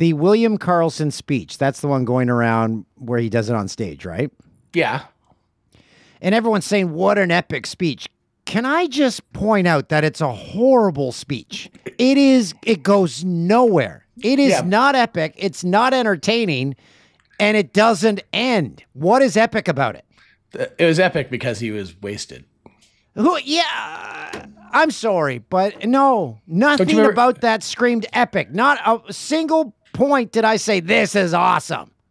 The William Karlsson speech. That's the one going around where he does it on stage, right? Yeah. And everyone's saying, what an epic speech. Can I just point out that it's a horrible speech? It is, it goes nowhere. It is Yeah. not epic. It's not entertaining. And it doesn't end. What is epic about it? It was epic because he was wasted. Who? Yeah, I'm sorry, but no, nothing about that screamed epic. Not a single point did I say this is awesome.